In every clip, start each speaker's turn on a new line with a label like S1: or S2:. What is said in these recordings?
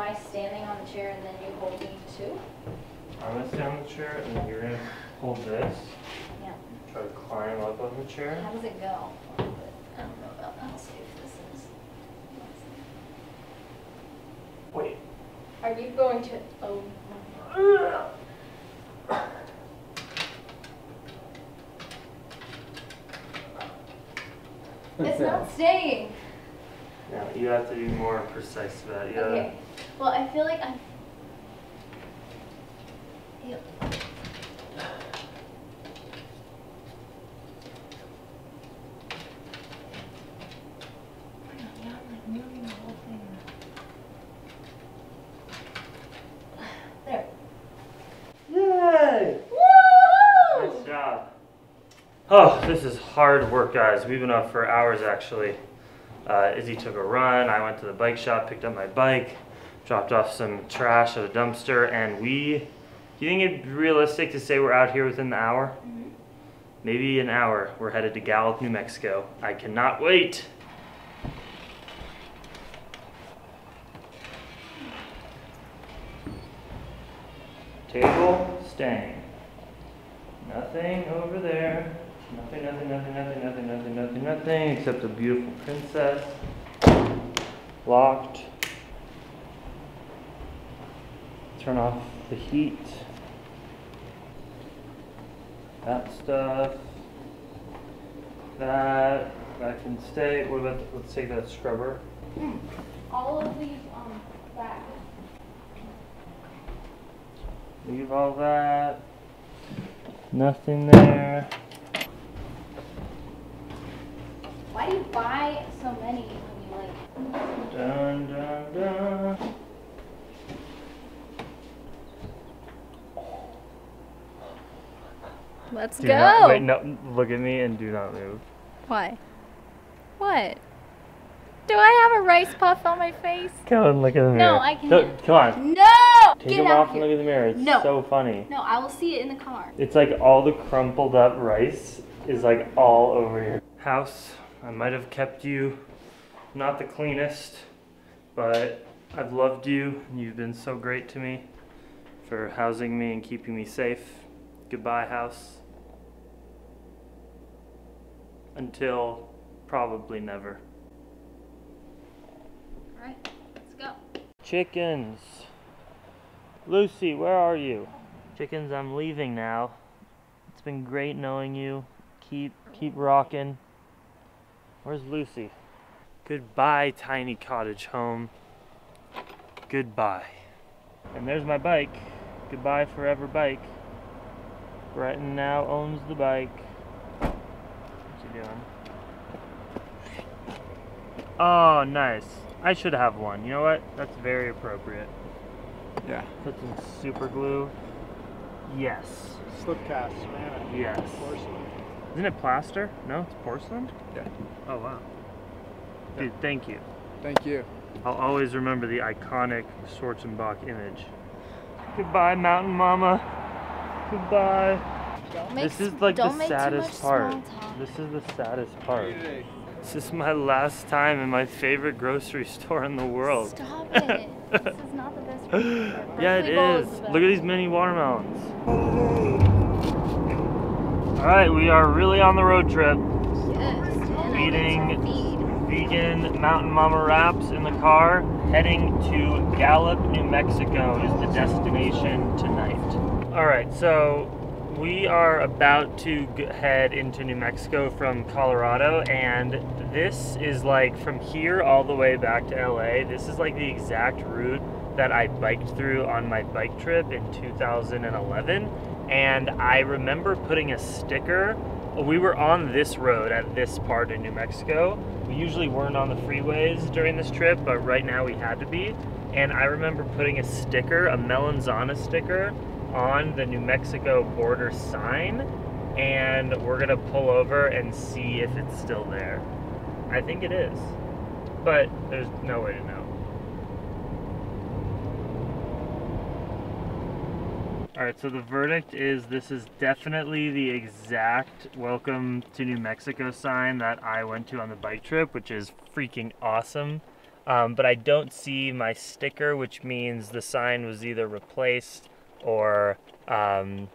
S1: I standing on the chair and then you hold me too?
S2: I'm gonna stand on the chair and then you're gonna hold this.
S1: Yeah.
S2: Try to climb up on the chair.
S1: How does it go? I don't know about how safe this is.
S2: Wait.
S1: Are you going to, oh, it's not staying.
S2: No, you have to be more precise about it. You gotta-
S1: Okay. Well, I feel like I'm. Yep. Yeah, I'm like moving the whole thing. There.
S2: Yay!
S1: Woo!
S2: Nice job. Oh, this is hard work, guys. We've been up for hours actually. Uh, Izzy took a run. I went to the bike shop, picked up my bike, dropped off some trash at a dumpster, and we. Do you think it'd be realistic to say we're out here within the hour?
S1: Mhm.
S2: Maybe an hour. We're headed to Gallup, New Mexico. I cannot wait. Table staying. Nothing over there. Nothing, nothing, nothing, nothing, nothing, nothing, nothing, nothing, except a beautiful princess. Locked. Turn off the heat. That stuff. That, that can stay. What about, let's take that scrubber.
S1: All of these um back.
S2: Leave all that. Nothing there.
S1: Why do you buy so many when you like?
S2: Dun, dun, dun.
S3: Let's
S2: Do
S3: go.
S2: not- wait, no, look at me and do not move.
S3: Why? What? Do I have a rice puff on my face?
S2: Come on, look in the mirror.
S1: No, I can't.
S2: come on.
S1: No!
S2: Take
S1: Get
S2: them
S1: out
S2: off
S1: of
S2: and look
S1: here.
S2: in the mirror. It's
S1: No.
S2: so funny.
S1: No, I will see it in the car.
S2: It's like all the crumpled up rice is like all over your house. I might have kept you not the cleanest, but I've loved you and you've been so great to me for housing me and keeping me safe. Goodbye, house. Until probably never.
S1: All right, let's go.
S2: Chickens. Lucy, where are you? Chickens, I'm leaving now. It's been great knowing you. Keep keep rocking. Where's Lucy? Goodbye, tiny cottage home. Goodbye. And there's my bike. Goodbye, forever bike. Breton now owns the bike. What's he doing? Oh, nice. I should have one. You know what? That's very appropriate.
S4: Yeah.
S2: Put some super glue. Yes.
S4: Slip cast, ceramic.
S2: Yes.
S4: Porcelain.
S2: Isn't it plaster? No, it's porcelain?
S4: Yeah.
S2: Oh, wow.
S4: Yeah.
S2: Dude, thank you.
S4: Thank you.
S2: I'll always remember the iconic Schwarzenbach image. Goodbye, Mountain Mama. Goodbye. This is like the
S1: don't make too
S2: saddest part. This is the saddest part. This is my last time in my favorite grocery store in the world.
S1: Stop it. this is not the best.
S2: yeah, it is.
S1: the
S2: Look at these mini watermelons. All right, we are really on the road trip.
S1: Yes,
S2: Eating-
S1: need to feed.
S2: Vegan Mountain Mama wraps in the car, heading to Gallup, New Mexico is the destination tonight. All right, so we are about to head into New Mexico from Colorado, and this is like from here all the way back to LA. This is like the exact route that I biked through on my bike trip in 2011. And I remember putting a sticker. We were on this road at this part in New Mexico. We usually weren't on the freeways during this trip, but right now we had to be. And I remember putting a sticker, a Melanzana sticker, on the New Mexico border sign. And we're gonna pull over and see if it's still there. I think it is, but there's no way to know. All right, so the verdict is this is definitely the exact welcome to New Mexico sign that I went to on the bike trip, which is freaking awesome. Um, but I don't see my sticker, which means the sign was either replaced or um,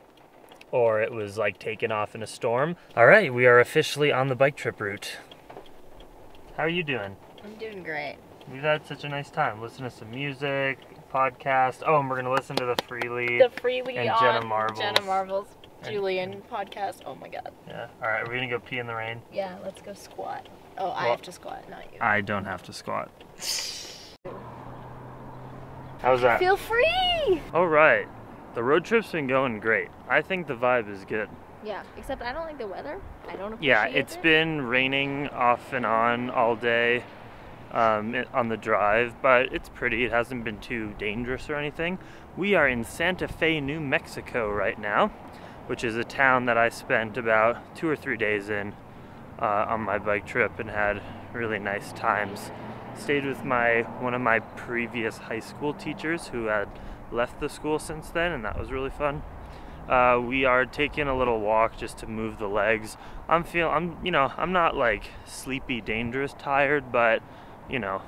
S2: or it was like taken off in a storm. All right, we are officially on the bike trip route. How are you doing?
S3: I'm doing great.
S2: We've had such a nice time. Listen to some music, podcast. Oh, and we're gonna listen to the Freelee.
S3: The Freelee
S2: And Jenna Marbles.
S3: Jenna Marbles
S2: And-
S3: Julien podcast. Oh my god.
S2: yeah. All right, we're gonna go pee in the rain.
S3: Yeah, let's go squat. Oh, I have to squat, not you.
S2: I don't have to squat. How's that?
S3: Feel free.
S2: All right. The road trip's been going great. I think the vibe is good.
S3: Yeah, except I don't like the weather. I don't appreciate
S2: Yeah, it's
S3: it.
S2: been raining off and on all day um, on the drive, but it's pretty. It hasn't been too dangerous or anything. We are in Santa Fe, New Mexico right now, which is a town that I spent about two or three days in uh, on my bike trip and had really nice times. Stayed with my one of my previous high school teachers who had left the school since then, and that was really fun. Uh, we are taking a little walk just to move the legs. I'm feel I'm you know I'm not like sleepy, dangerous, tired, but you know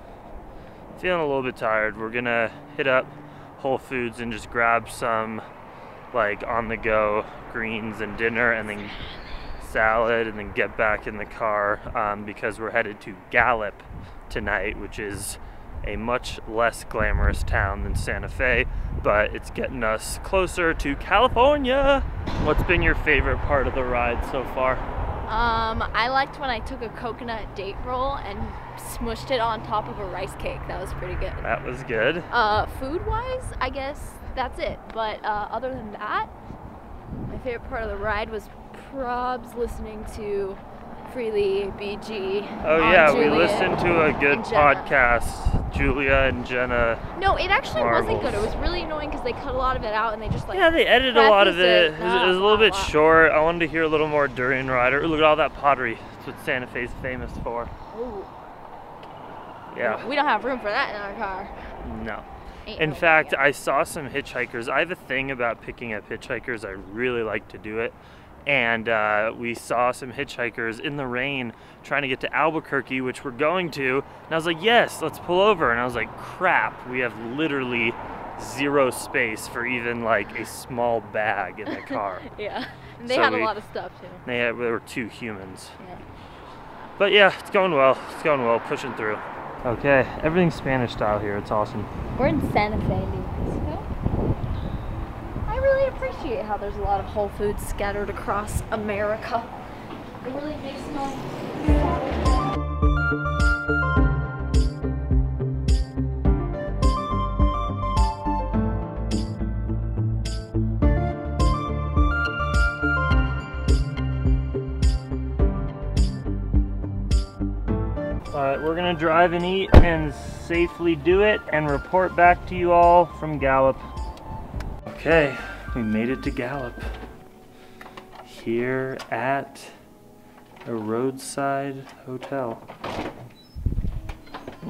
S2: feeling a little bit tired. We're gonna hit up Whole Foods and just grab some like on the go greens and dinner, and then salad, and then get back in the car um, because we're headed to Gallup tonight, which is a much less glamorous town than Santa Fe, but it's getting us closer to California. What's been your favorite part of the ride so far?
S3: Um, I liked when I took a coconut date roll and smushed it on top of a rice cake. That was pretty good.
S2: That was good.
S3: Uh, food wise, I guess that's it. But uh, other than that, my favorite part of the ride was probs listening to Freelee BG.
S2: Oh yeah, we listened to a good podcast. Julia and Jenna.
S3: No, it actually wasn't good. It was really annoying because they cut a lot of it out and they just like.
S2: Yeah, they edited a lot of it.
S3: it.
S2: It was, it was a little bit short. I wanted to hear a little more Durian Rider. Ooh, look at all that pottery. That's what Santa Fe's famous for.
S3: Ooh,
S2: Yeah.
S3: We don't have room for that in our car.
S2: No.
S3: Ain't
S2: In
S3: no
S2: fact. I saw some hitchhikers. I have a thing about picking up hitchhikers. I really like to do it. And uh, we saw some hitchhikers in the rain trying to get to Albuquerque, which we're going to. And I was like, yes, let's pull over. And I was like, crap, we have literally zero space for even like a small bag in the car.
S3: yeah, And they
S2: So
S3: had
S2: we-
S3: a lot of stuff too.
S2: they had, there were two humans.
S3: Yeah.
S2: But yeah, it's going well. It's going well, pushing through. Okay, everything's Spanish style here. It's awesome.
S3: We're in Santa Fe, New Mexico. Appreciate how there's a lot of Whole Foods scattered across America. It really makes my
S2: Alright, we're gonna drive and eat and safely do it and report back to you all from Gallup. Okay, we made it to Gallup. Here at a roadside hotel.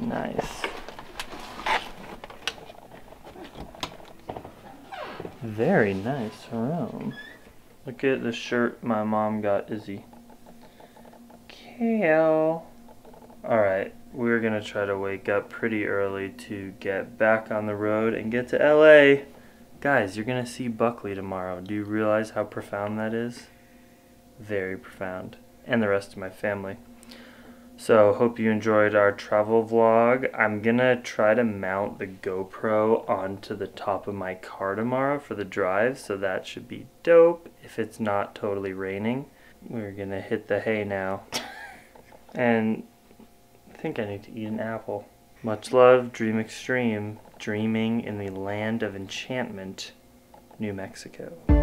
S2: Nice. Very nice room. Look at the shirt my mom got Izzy. Kale. Alright, we're gonna try to wake up pretty early to get back on the road and get to LA. Guys, you're gonna see Buckley tomorrow. Do you realize how profound that is? Very profound. And the rest of my family. So, hope you enjoyed our travel vlog. I'm gonna try to mount the GoPro onto the top of my car tomorrow for the drive, so that should be dope if it's not totally raining. We're gonna hit the hay now. And I think I need to eat an apple. Much love, Dream Extreme, dreaming in the land of enchantment, New Mexico.